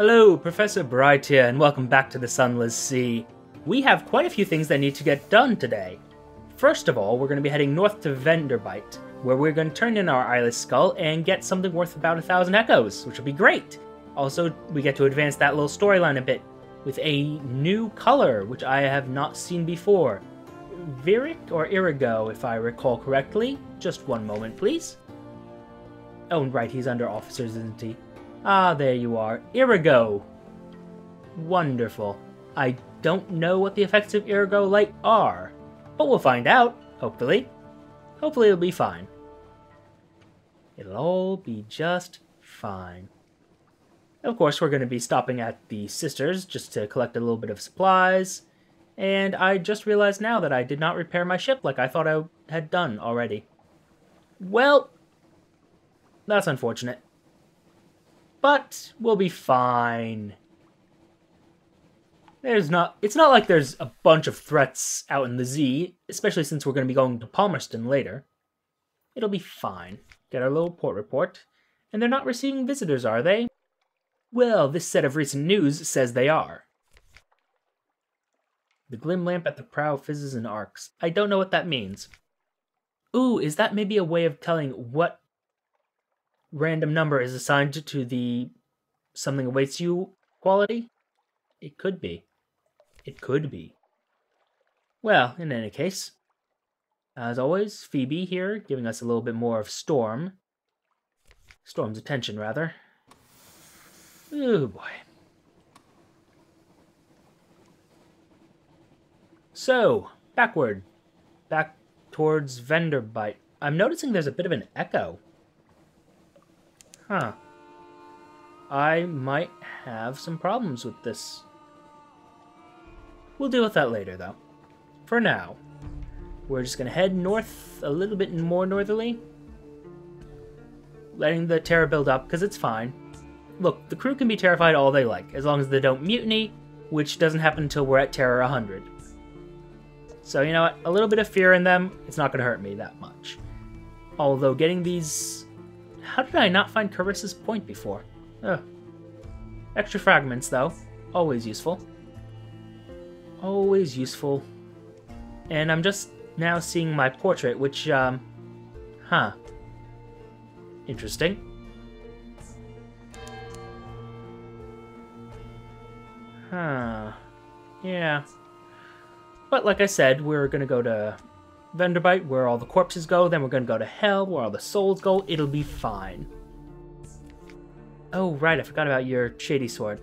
Hello, Professor Bright here, and welcome back to the Sunless Sea. We have quite a few things that need to get done today. First of all, we're going to be heading north to Venderbight, where we're going to turn in our eyeless skull and get something worth about a thousand echoes, which will be great. Also, we get to advance that little storyline a bit with a new color, which I have not seen before. Virik or Irrigo, if I recall correctly. Just one moment, please. Oh, right, he's under officers, isn't he? Ah, there you are. Irrigo! Wonderful. I don't know what the effects of Irrigo Light are, but we'll find out, hopefully. Hopefully it'll be fine. It'll all be just fine. Of course, we're going to be stopping at the Sisters just to collect a little bit of supplies. And I just realized now that I did not repair my ship like I thought I had done already. Well, that's unfortunate. But we'll be fine. There's not it's not like there's a bunch of threats out in the Zee, especially since we're going to be going to Palmerston later. It'll be fine. Get our little port report. And they're not receiving visitors, are they? Well, this set of recent news says they are. The glim lamp at the prow fizzes and arcs. I don't know what that means. Ooh, is that maybe a way of telling what random number is assigned to the something awaits you quality? It could be. It could be. Well, in any case, as always, Phoebe here, giving us a little bit more of Storm. Storm's attention, rather. Oh boy. So, backward. Back towards Venderbight. I'm noticing there's a bit of an echo. Huh. I might have some problems with this. We'll deal with that later, though. For now, we're just going to head north a little bit more northerly. Letting the terror build up, because it's fine. Look, the crew can be terrified all they like, as long as they don't mutiny, which doesn't happen until we're at Terror 100. So, you know what? A little bit of fear in them, it's not going to hurt me that much. Although, getting these... How did I not find Carissa's point before? Ugh. Extra fragments, though. Always useful. Always useful. And I'm just now seeing my portrait, which, um... Huh. Interesting. Huh. Yeah. But like I said, we're gonna go to Venderbight, where all the corpses go, then we're gonna go to Hell, where all the souls go. It'll be fine. Oh, right, I forgot about your Shady Sword.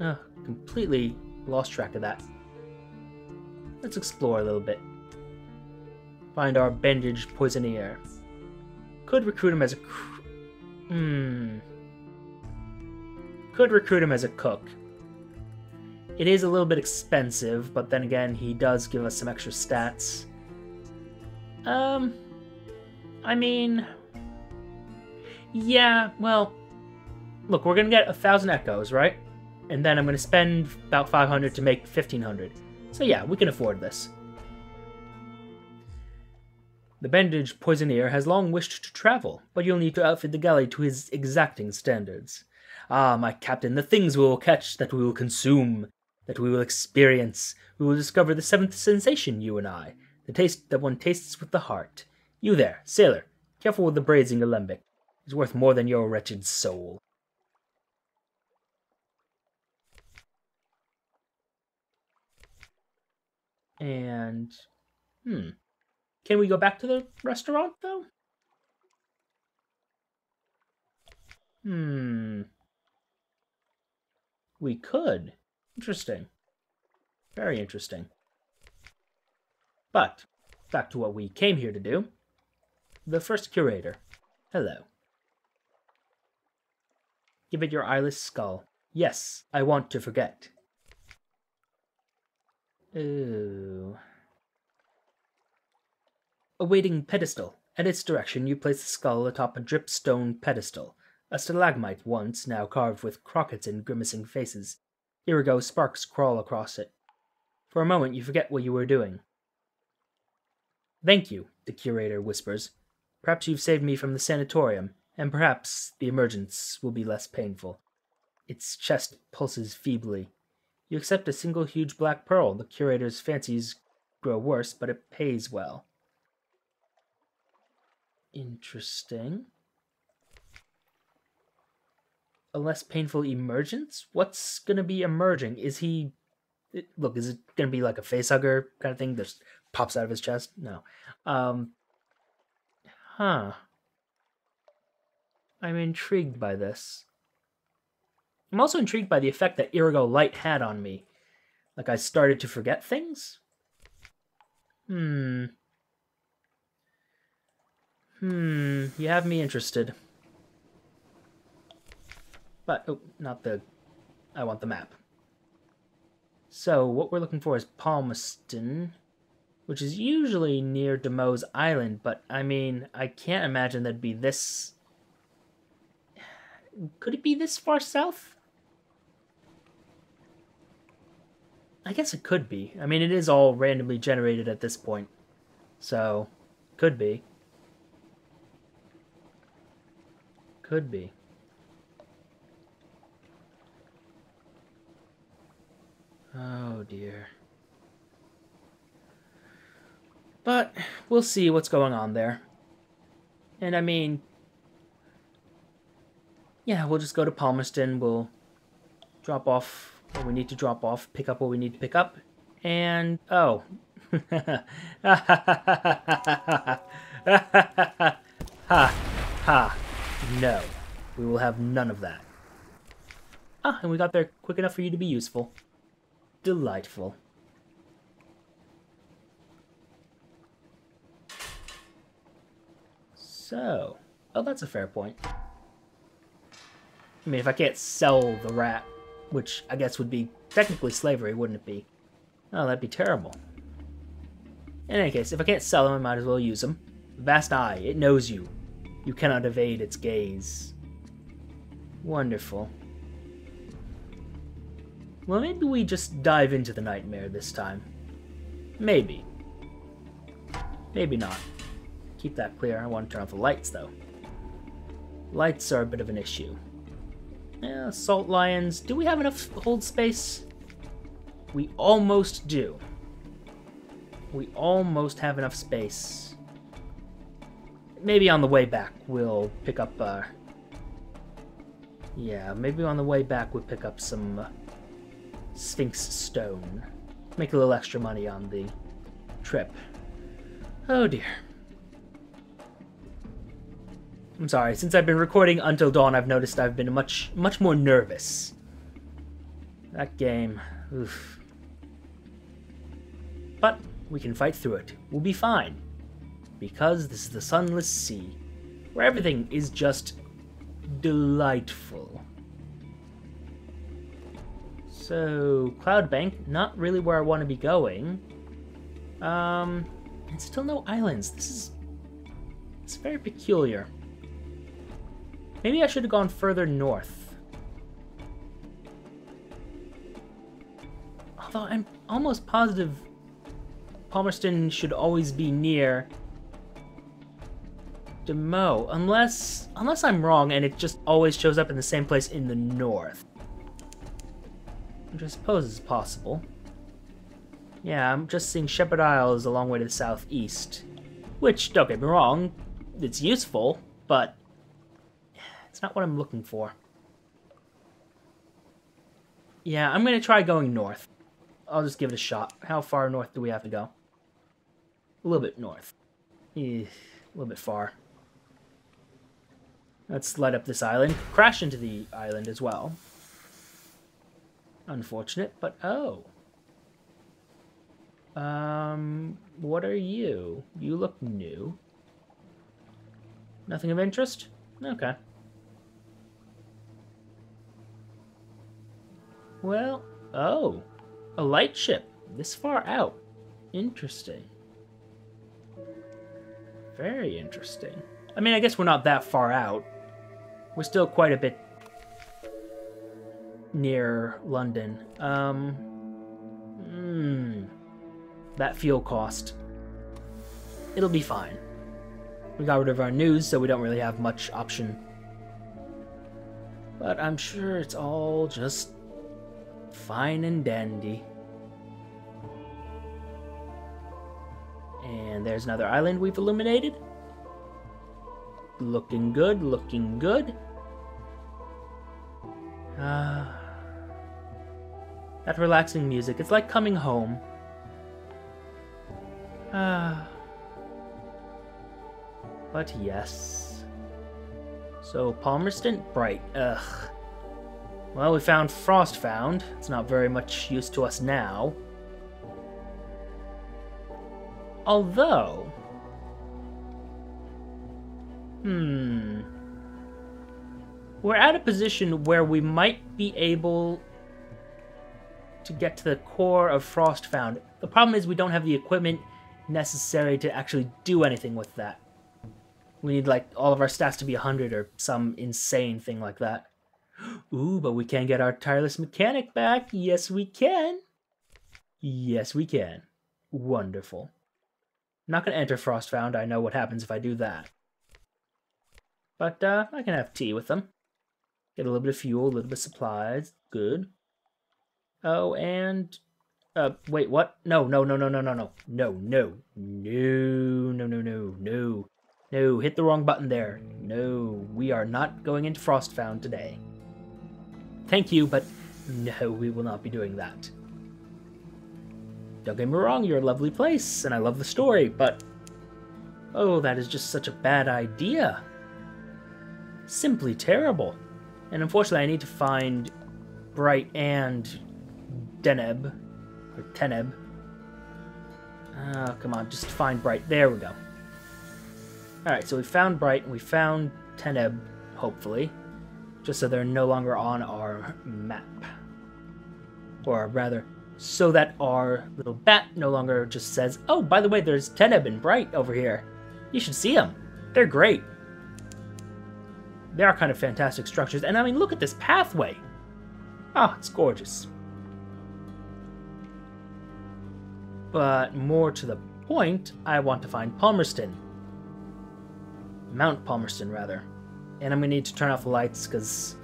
Ugh, completely lost track of that. Let's explore a little bit. Find our bandaged poisoneer. Could recruit him as a... Hmm... Could recruit him as a cook. It is a little bit expensive, but then again, he does give us some extra stats. Um, I mean, yeah, well, look, we're gonna get a thousand echoes, right? And then I'm gonna spend about 500 to make 1500. So yeah, we can afford this. The bandaged poisoneer has long wished to travel, but you'll need to outfit the galley to his exacting standards. Ah, my captain, the things we will catch that we will consume, that we will experience. We will discover the seventh sensation, you and I, the taste that one tastes with the heart. You there, sailor, careful with the brazen alembic. It's worth more than your wretched soul. And, hmm, can we go back to the restaurant, though? Hmm. We could. Interesting. Very interesting. But, back to what we came here to do. The first curator. Hello. Give it your eyeless skull. Yes, I want to forget. Ooh. Awaiting pedestal. At its direction, you place the skull atop a dripstone pedestal. A stalagmite once, now carved with crockets and grimacing faces. Irrigo sparks crawl across it. For a moment, you forget what you were doing. Thank you, the curator whispers. Perhaps you've saved me from the sanatorium, and perhaps the emergence will be less painful. Its chest pulses feebly. You accept a single huge black pearl. The curator's fancies grow worse, but it pays well. Interesting. A less painful emergence? What's gonna be emerging? Is he. Look, is it gonna be like a facehugger kind of thing that pops out of his chest? No. Um. Huh. I'm intrigued by this. I'm also intrigued by the effect that Irrigo Light had on me. Like I started to forget things? Hmm. Hmm, you have me interested. But, oh, not the... I want the map. So, what we're looking for is Palmerston, which is usually near Demeaux's Island, but, I mean, I can't imagine that'd be this... Could it be this far south? I guess it could be. I mean, it is all randomly generated at this point. So, could be. Could be. Oh dear. But we'll see what's going on there. And I mean, yeah, we'll just go to Palmerston. We'll drop off what we need to drop off, pick up what we need to pick up, and oh. ha ha. No. We will have none of that. Ah, and we got there quick enough for you to be useful. Delightful. So, oh, that's a fair point. I mean, if I can't sell the rat which I guess would be technically slavery, wouldn't it be? Oh, that'd be terrible. In any case, if I can't sell them, I might as well use them. Vast Eye, it knows you. You cannot evade its gaze. Wonderful. Well, maybe we just dive into the nightmare this time. Maybe. Maybe not. Keep that clear. I want to turn off the lights, though. Lights are a bit of an issue. Yeah, Salt Lions. Do we have enough hold space? We almost do. We almost have enough space. Maybe on the way back we'll pick up, uh... Yeah, maybe on the way back we'll pick up some uh, Sphinx Stone. Make a little extra money on the trip. Oh dear. I'm sorry, since I've been recording Until Dawn, I've noticed I've been much, much more nervous. That game, oof. But we can fight through it. We'll be fine. Because this is the Sunless Sea, where everything is just delightful. So, Cloudbank, not really where I want to be going. Um, and still no islands. This is... It's very peculiar. Maybe I should have gone further north. Although I'm almost positive Palmerston should always be near Demeaux, unless unless I'm wrong and it just always shows up in the same place in the north. Which I suppose is possible. Yeah, I'm just seeing Shepherd Isles a long way to the southeast. Which, don't get me wrong, it's useful, but it's not what I'm looking for. Yeah, I'm going to try going north. I'll just give it a shot. How far north do we have to go? A little bit north. Eh, a little bit far. Let's light up this island. Crash into the island as well. Unfortunate, but oh. Um, what are you? You look new. Nothing of interest? Okay. Well, oh, a light ship this far out. Interesting. Very interesting. I mean, I guess we're not that far out. We're still quite a bit near London. Um, hmm, that fuel cost. It'll be fine. We got rid of our news, so we don't really have much option. But I'm sure it's all just fine and dandy. And there's another island we've illuminated. Looking good, looking good. Ah. that relaxing music, it's like coming home. Ah. But yes. So, Palmerston? Bright. Ugh. Well, we found Frostfound. It's not very much use to us now. Although... Hmm... We're at a position where we might be able to get to the core of Frostfound. The problem is we don't have the equipment necessary to actually do anything with that. We need, like, all of our stats to be 100 or some insane thing like that. Ooh, but we can get our tireless mechanic back. Yes, we can. Yes, we can. Wonderful. I'm not going to enter Frostfound. I know what happens if I do that. But uh, I can have tea with them. Get a little bit of fuel, a little bit of supplies. Good. Oh, and... Uh, wait, what? No, no, no, no, no, no, no. No, no. No, no, no, no, no. No, hit the wrong button there. No, we are not going into Frostfound today. Thank you, but no, we will not be doing that. Don't get me wrong, you're a lovely place, and I love the story, but... Oh, that is just such a bad idea. Simply terrible. And unfortunately, I need to find Bright and Deneb, or Teneb. Oh, come on, just find Bright. There we go. Alright, so we found Bright, and we found Teneb, hopefully just so they're no longer on our map. Or rather, so that our little bat no longer just says, oh, by the way, there's Teneb and Bright over here. You should see them. They're great. They are kind of fantastic structures. And I mean, look at this pathway. Oh, it's gorgeous. But more to the point, I want to find Palmerston. Mount Palmerston, rather. And I'm gonna need to turn off the lights because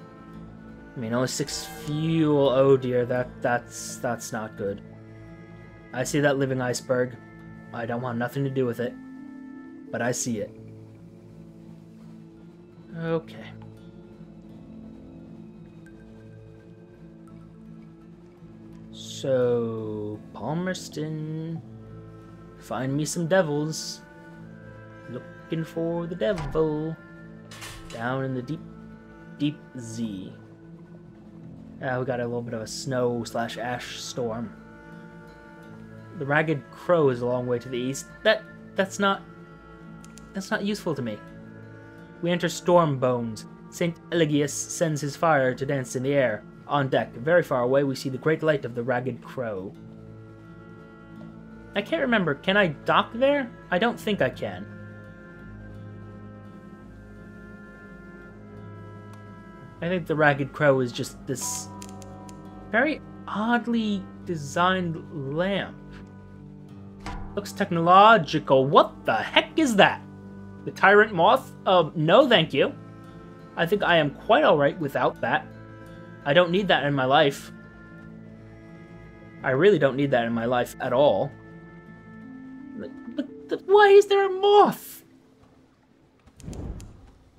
I mean only six fuel. Oh dear, that that's that's not good. I see that living iceberg. I don't want nothing to do with it, but I see it. Okay. So, Palmerston, find me some devils. Looking for the devil. Down in the deep, deep Zee. Uh, we got a little bit of a snow slash ash storm. The Ragged Crow is a long way to the east. That that's not that's not useful to me. We enter Storm Bones. Saint Eligius sends his fire to dance in the air. On deck, very far away, we see the great light of the Ragged Crow. I can't remember. Can I dock there? I don't think I can. I think the Ragged Crow is just this very oddly designed lamp. Looks technological. What the heck is that? The Tyrant Moth? Uh, no thank you. I think I am quite alright without that. I don't need that in my life. I really don't need that in my life at all. But, but why is there a moth?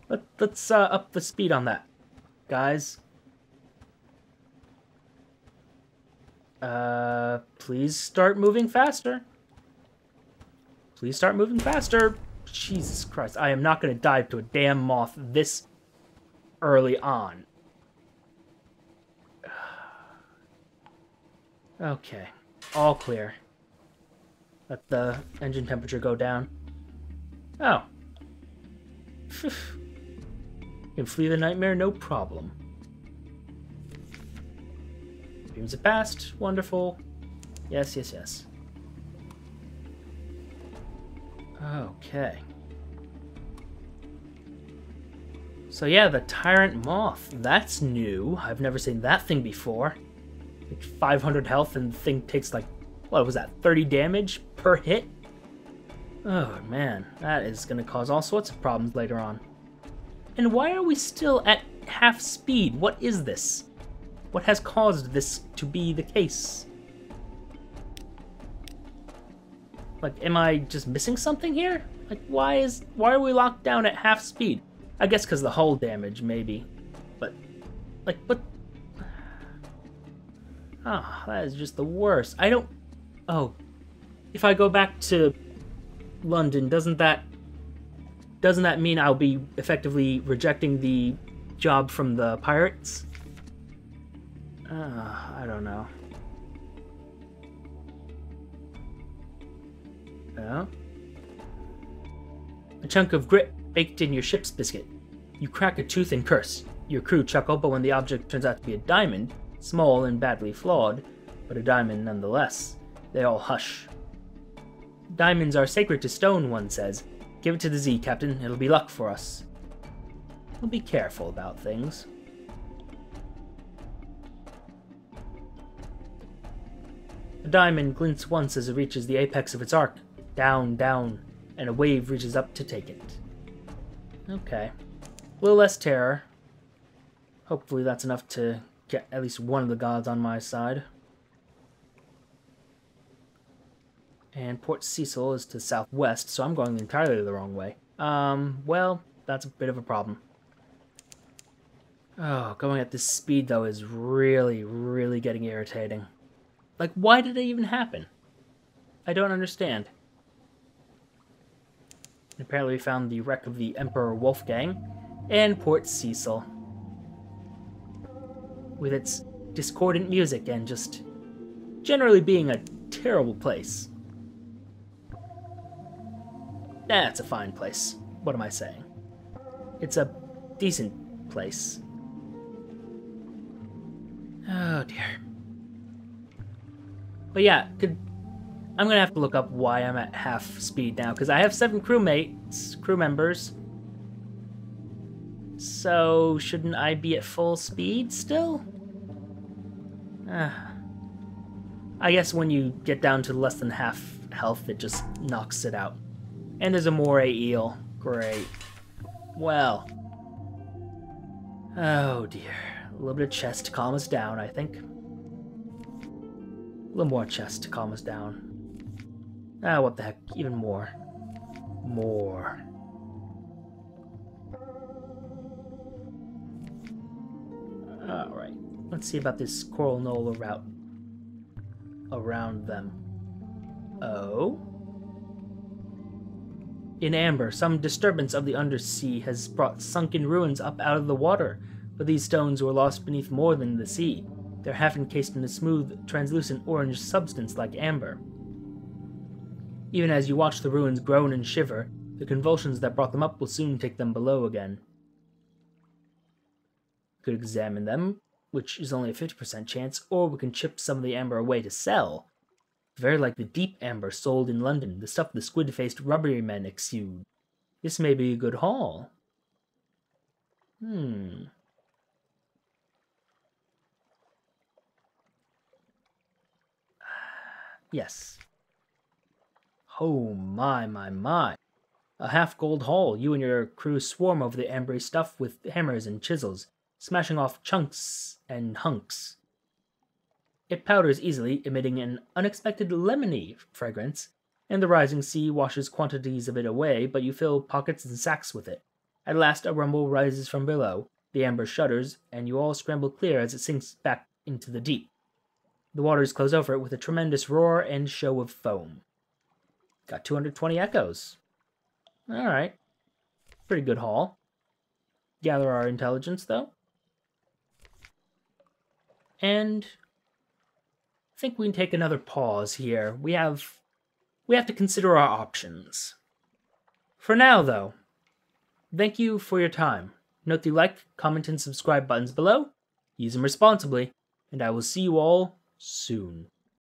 Let, us uh, up the speed on that guys. Uh, please start moving faster. Please start moving faster. Jesus Christ, I am not going to dive to a damn moth this early on. Okay, all clear. Let the engine temperature go down. Oh. can flee the nightmare, no problem. Dreams of past, wonderful. Yes, yes, yes. Okay. So yeah, the Tyrant Moth. That's new. I've never seen that thing before. Like 500 health and the thing takes like, what was that, 30 damage per hit? Oh man, that is going to cause all sorts of problems later on. And why are we still at half speed. What is this? What has caused this to be the case? Like, am I just missing something here? Like, why is why are we locked down at half speed? I guess because the hull damage, maybe. But, like, but... Ah, oh, that is just the worst. I don't... Oh. If I go back to London, doesn't that... Doesn't that mean I'll be effectively rejecting the job from the pirates? Uh, I don't know. Yeah. A chunk of grit baked in your ship's biscuit. You crack a tooth and curse. Your crew chuckle, but when the object turns out to be a diamond, small and badly flawed, but a diamond nonetheless, they all hush. Diamonds are sacred to stone, one says. Give it to the Zee, Captain. It'll be luck for us. We'll be careful about things. The diamond glints once as it reaches the apex of its arc. Down, down, and a wave reaches up to take it. Okay. A little less terror. Hopefully that's enough to get at least one of the gods on my side. And Port Cecil is to the southwest, so I'm going entirely the wrong way. Um, well, that's a bit of a problem. Oh, going at this speed, though, is really, really getting irritating. Like, why did it even happen? I don't understand. Apparently we found the wreck of the Emperor Wolfgang and Port Cecil. With its discordant music and just generally being a terrible place. That's a fine place. What am I saying? It's a decent place. Oh dear. But yeah, could I'm gonna have to look up why I'm at half speed now, because I have seven crewmates, crew members. So, shouldn't I be at full speed still? Uh, I guess when you get down to less than half health, it just knocks it out. And there's a moray eel. Great. Well. Oh dear. A little bit of chest to calm us down, I think. A little more chest to calm us down. Ah, what the heck, even more. More. Alright, let's see about this Coral Nola route around them. Oh? In Amber, some disturbance of the undersea has brought sunken ruins up out of the water, but these stones were lost beneath more than the sea. They're half encased in a smooth, translucent orange substance like amber. Even as you watch the ruins groan and shiver, the convulsions that brought them up will soon take them below again. We could examine them, which is only a 50% chance, or we can chip some of the amber away to sell. Very like the deep amber sold in London, the stuff the squid-faced rubbery men exude. This may be a good haul. Hmm. Yes. Oh my, my, my. A half gold haul, you and your crew swarm over the ambery stuff with hammers and chisels, smashing off chunks and hunks. It powders easily, emitting an unexpected lemony fragrance, and the rising sea washes quantities of it away, but you fill pockets and sacks with it. At last a rumble rises from below, the amber shudders, and you all scramble clear as it sinks back into the deep. The waters close over it with a tremendous roar and show of foam. Got 220 echoes. Alright. Pretty good haul. Gather our intelligence, though. And I think we can take another pause here. We have we have to consider our options. For now, though, thank you for your time. Note the like, comment, and subscribe buttons below. Use them responsibly, and I will see you all soon.